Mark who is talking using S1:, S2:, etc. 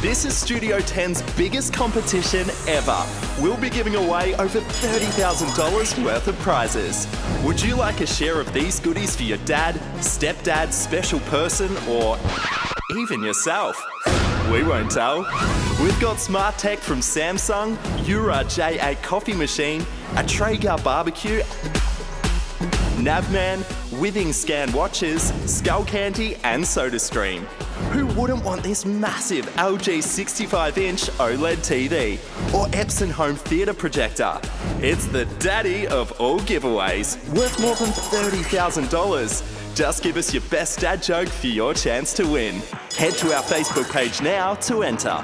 S1: This is Studio 10's biggest competition ever. We'll be giving away over $30,000 worth of prizes. Would you like a share of these goodies for your dad, stepdad, special person, or even yourself? We won't tell. We've got smart tech from Samsung, Jura J8 coffee machine, a Traeger barbecue, Navman, Withings Scan watches, Skullcandy, and SodaStream. Who wouldn't want this massive LG 65 inch OLED TV or Epson home theatre projector? It's the daddy of all giveaways, worth more than $30,000. Just give us your best dad joke for your chance to win. Head to our Facebook page now to enter.